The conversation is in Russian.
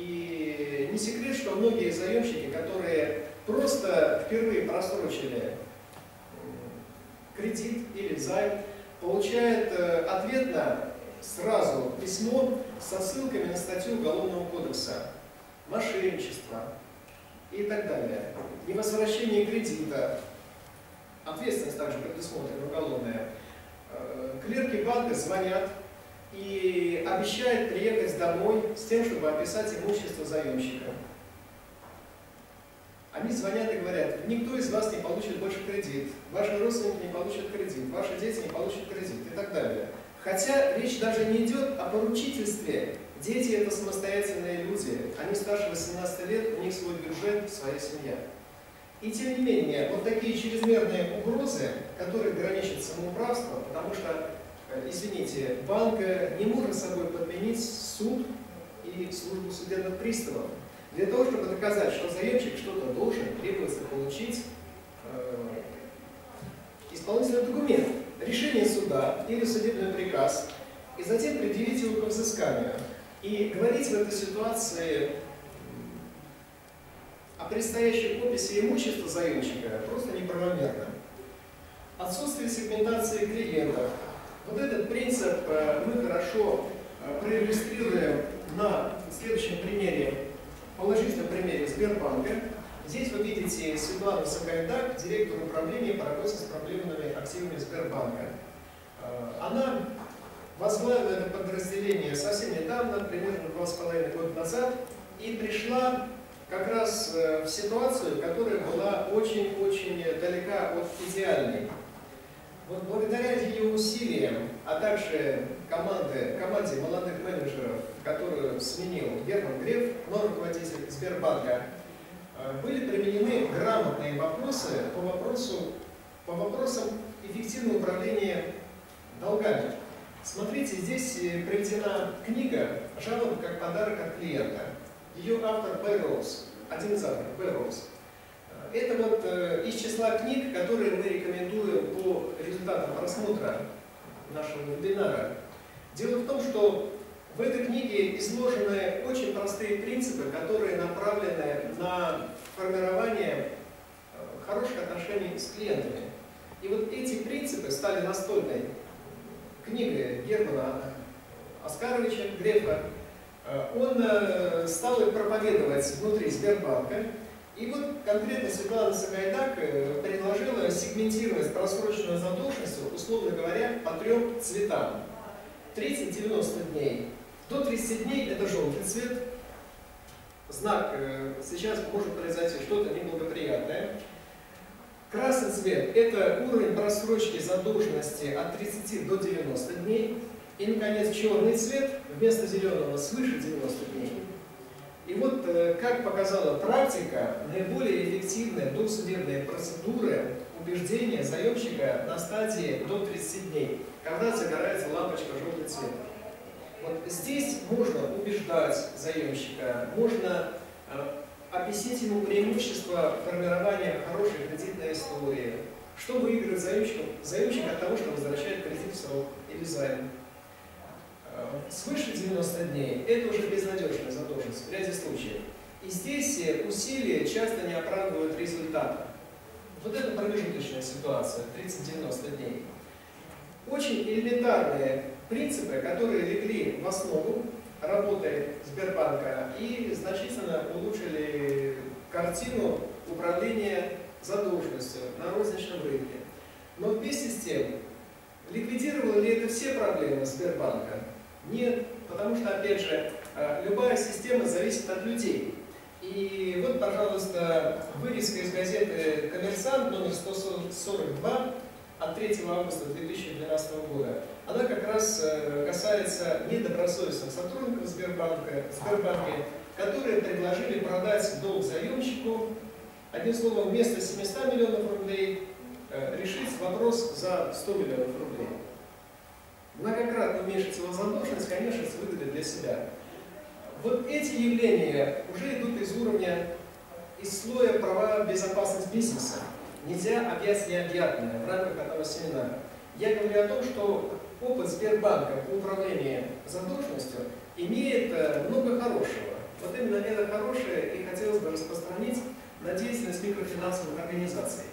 И не секрет, что многие заемщики, которые просто впервые просрочили кредит или займ, получают э, ответно сразу письмо со ссылками на статью Уголовного кодекса, мошенничество и так далее, невозвращение кредита, ответственность также предусмотрена уголовная. Э, клерки банка звонят и обещают приехать домой с тем, чтобы описать имущество заемщика. Они звонят и говорят, никто из вас не получит больше кредит, ваши родственники не получат кредит, ваши дети не получат кредит и так далее. Хотя речь даже не идет о поручительстве. Дети это самостоятельные люди, они старше 18 лет, у них свой бюджет, своя семья. И тем не менее, вот такие чрезмерные угрозы, которые граничат самоуправством, потому что, извините, банк не может собой подменить суд и службу судебных приставов. Для того, чтобы доказать, что заемщик что-то должен, требуется получить э, исполнительный документ, решение суда или судебный приказ, и затем предъявить его к взысканию. И говорить в этой ситуации о предстоящей описи имущества заемщика просто неправомерно. Отсутствие сегментации клиентов. Вот этот принцип э, мы хорошо э, проиллюстрируем на следующем примере положительном примере Сбербанка. Здесь вы видите Светлану Сагайдак, директор управления по работе с проблемными активами Сбербанка. Э, она возглавила это подразделение совсем недавно, примерно два с половиной года назад, и пришла как раз в ситуацию, которая была очень-очень далека от идеальной. Вот благодаря ее усилиям, а также команды, команде молодых менеджеров, которую сменил Герман Греф, новый руководитель Сбербанка, э, были применены грамотные вопросы по, вопросу, по вопросам эффективного управления долгами. Смотрите, здесь э, приведена книга «Жалоба как подарок от клиента». Ее автор Бэй Роуз, один из авторов, Бэй Роуз. Это вот э, из числа книг, которые мы рекомендуем по результатам просмотра нашего вебинара. Дело в том, что в этой книге изложены очень простые принципы, которые направлены на формирование э, хороших отношений с клиентами. И вот эти принципы стали настольной книгой Германа Оскаровича Грефа. Э, он стал их проповедовать внутри Сбербанка. И вот конкретно Светлана Сагайдак э, предложила сегментировать просроченную задолженность, условно говоря, по трем цветам. 30-90 дней. До 30 дней это желтый цвет. Знак, э, сейчас может произойти что-то неблагоприятное. Красный цвет – это уровень просрочки задолженности от 30 до 90 дней. И, наконец, черный цвет вместо зеленого свыше 90 дней. И вот, э, как показала практика, наиболее эффективные досудебные процедуры убеждения заемщика на стадии до 30 дней, когда загорается лампочка желтый цвет. Вот здесь можно убеждать заемщика, можно э, объяснить ему преимущество формирования хорошей кредитной истории, что выигрывает заемщик, заемщик от того, что возвращает кредит в срок или займ. Свыше 90 дней – это уже безнадежная задолженность в ряде случаев. И здесь э, усилия часто не оправдывают результата. Вот это промежуточная ситуация, 30-90 дней. Очень элементарные принципы, которые легли в основу работы Сбербанка и значительно улучшили картину управления задолженностью на розничном рынке. Но вместе с тем, ликвидировало ли это все проблемы Сбербанка? Нет, потому что, опять же, э, любая система зависит от людей. И вот, пожалуйста, вырезка из газеты «Коммерсант» номер 142 от 3 августа 2012 года. Она как раз э, касается недобросовестных сотрудников Сбербанка, Сбербанка, которые предложили продать долг заемщику, одним словом, вместо 700 миллионов рублей э, решить вопрос за 100 миллионов рублей многократно уменьшить его задолженность, конечно, с выгодой для себя. Вот эти явления уже идут из уровня, из слоя права безопасность бизнеса. Нельзя объять необъятное в рамках этого семинара. Я говорю о том, что опыт Сбербанка по управлению задолженностью имеет э, много хорошего. Вот именно это хорошее и хотелось бы распространить на деятельность микрофинансовых организаций.